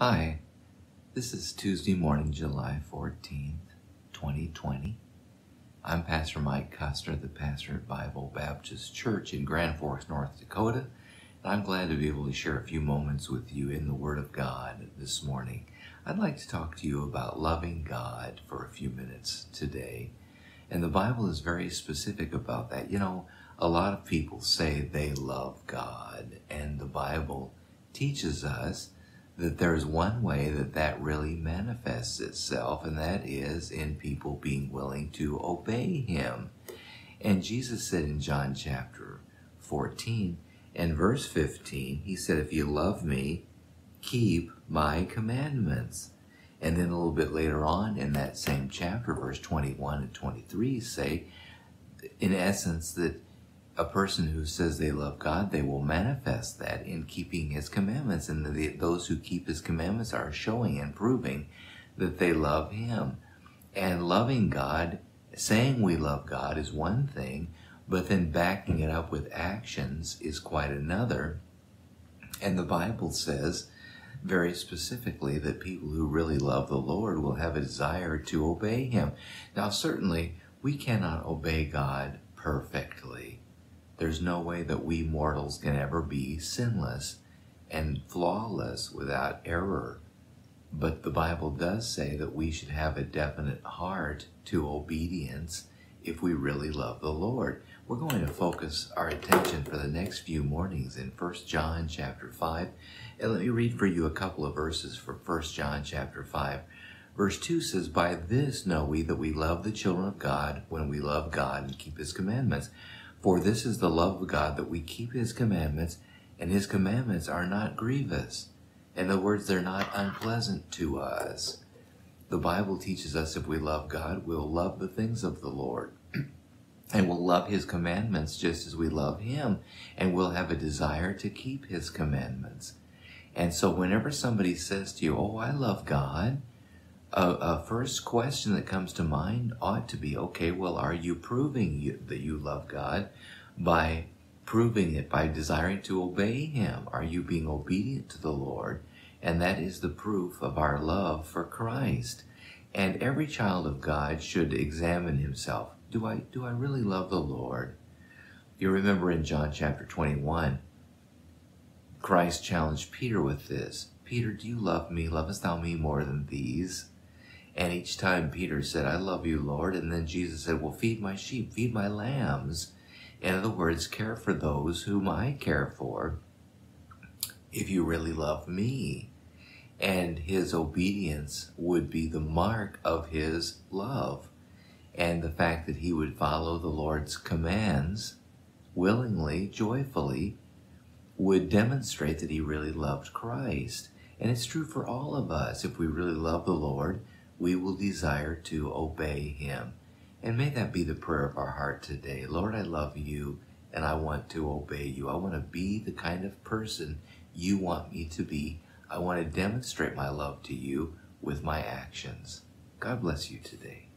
Hi, this is Tuesday morning, July 14th, 2020. I'm Pastor Mike Custer, the pastor at Bible Baptist Church in Grand Forks, North Dakota, and I'm glad to be able to share a few moments with you in the Word of God this morning. I'd like to talk to you about loving God for a few minutes today. And the Bible is very specific about that. You know, a lot of people say they love God, and the Bible teaches us that there's one way that that really manifests itself, and that is in people being willing to obey Him. And Jesus said in John chapter 14 and verse 15, He said, If you love me, keep my commandments. And then a little bit later on in that same chapter, verse 21 and 23 say, in essence, that a person who says they love God, they will manifest that in keeping His commandments. And the, those who keep His commandments are showing and proving that they love Him. And loving God, saying we love God is one thing, but then backing it up with actions is quite another. And the Bible says very specifically that people who really love the Lord will have a desire to obey Him. Now, certainly, we cannot obey God perfectly. There's no way that we mortals can ever be sinless and flawless without error. But the Bible does say that we should have a definite heart to obedience if we really love the Lord. We're going to focus our attention for the next few mornings in 1 John chapter 5. And let me read for you a couple of verses from 1 John chapter 5. Verse 2 says, By this know we that we love the children of God when we love God and keep his commandments. For this is the love of God that we keep his commandments, and his commandments are not grievous. In other words, they're not unpleasant to us. The Bible teaches us if we love God, we'll love the things of the Lord. and we'll love his commandments just as we love him. And we'll have a desire to keep his commandments. And so whenever somebody says to you, Oh, I love God, a, a, first question that comes to mind ought to be okay, well, are you proving you, that you love God by proving it by desiring to obey Him? Are you being obedient to the Lord? And that is the proof of our love for Christ. And every child of God should examine himself. Do I, do I really love the Lord? You remember in John chapter 21, Christ challenged Peter with this. Peter, do you love me? Lovest thou me more than these? And each time Peter said, I love you, Lord. And then Jesus said, Well, feed my sheep, feed my lambs. In other words, care for those whom I care for if you really love me. And his obedience would be the mark of his love. And the fact that he would follow the Lord's commands willingly, joyfully, would demonstrate that he really loved Christ. And it's true for all of us. If we really love the Lord, we will desire to obey him. And may that be the prayer of our heart today. Lord, I love you and I want to obey you. I want to be the kind of person you want me to be. I want to demonstrate my love to you with my actions. God bless you today.